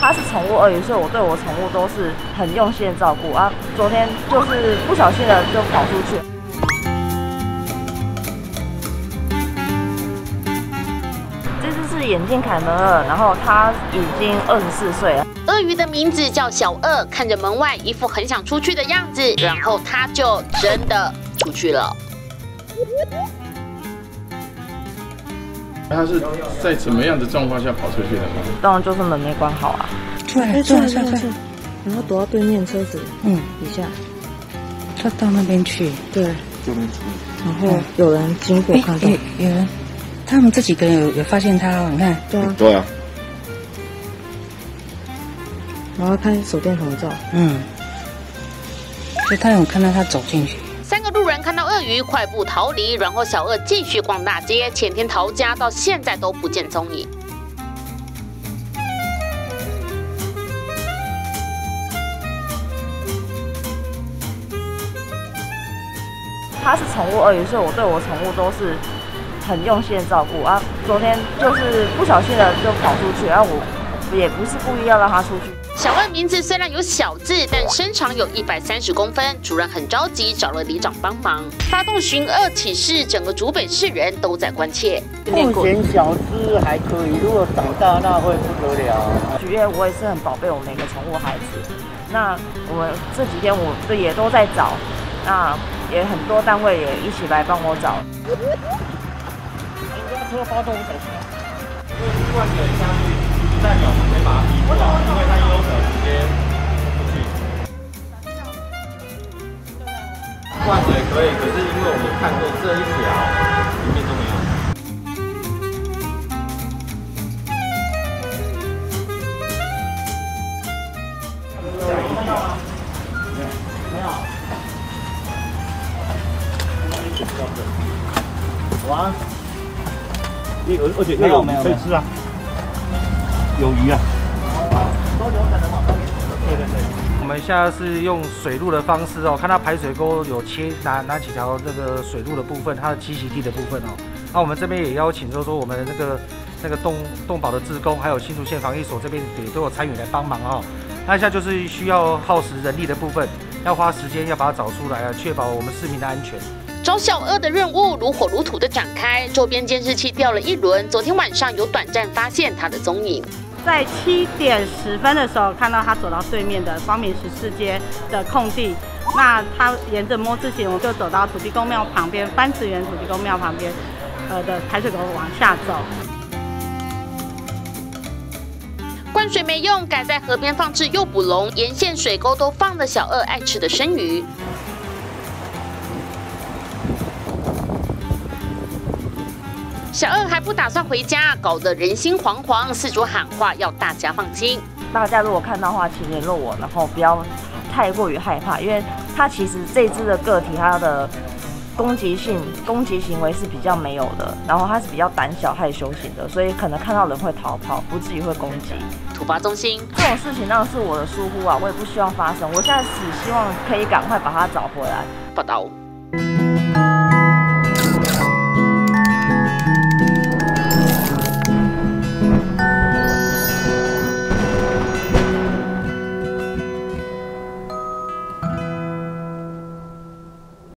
它是宠物鳄鱼，所以我对我宠物都是很用心的照顾啊。昨天就是不小心的就跑出去。这只是眼镜凯门鳄，然后它已经二十四岁了。鳄鱼的名字叫小鳄，看着门外一副很想出去的样子，然后它就真的出去了。他是在怎么样的状况下跑出去的？当然就是门没关好啊。出来，出来，出来，然后躲到对面车子嗯底下，他到那边去，对，然后有人经过看到，有人，他们这几个人有有发现他哦，你看，对啊，对啊，然后拍手电筒照，嗯，所以他有看到他走进去。三个路人看到鳄鱼快步逃离，然后小鳄继续逛大街。前天逃家，到现在都不见踪影。它是宠物鳄鱼，所以我对我宠物都是很用心的照顾啊。昨天就是不小心的就跑出去，然后我也不是故意要让它出去。小鳄名字虽然有小字，但身长有一百三十公分。主任很着急，找了里长帮忙发动寻鳄启事，整个竹北市人都在关切。目前小只还可以，如果长大那会不得了。许愿我也是很宝贝我每个宠物孩子。那我们这几天我这也都在找，那也很多单位也一起来帮我找。人家车发动手机，用灌水下去，代表没把它逼出来，因为它有。可能直接出去。灌水可以，可是因为我们看过这一条，里面都没有。没有。哇！而而且没有。没有。可以吃啊，有鱼啊。对对对，我们现在是用水路的方式哦，看它排水沟有切哪哪几条那个水路的部分，它的栖息地的部分哦。那我们这边也邀请，就是说我们那个那个动动保的职工，还有新竹县防疫所这边也都有参与来帮忙哦。那现在就是需要耗时人力的部分，要花时间要把它找出来啊，确保我们市民的安全。找小鳄的任务如火如荼的展开，周边监视器调了一轮。昨天晚上有短暂发现它的踪影，在七点十分的时候看到他走到对面的光明十四街的空地，那他沿着摸字形，我就走到土地公庙旁边，番子园土地公庙旁边，呃的排水沟往下走。灌水没用，改在河边放置诱捕笼，沿线水沟都放了小鳄爱吃的生鱼。小二还不打算回家，搞得人心惶惶，四主喊话要大家放心。大家如果看到的话，请联络我，然后不要太过于害怕，因为它其实这只的个体它的攻击性、攻击行为是比较没有的，然后它是比较胆小害羞型的，所以可能看到人会逃跑，不至于会攻击。突发中心这种事情当然是我的疏忽啊，我也不希望发生。我现在只希望可以赶快把它找回来。报道。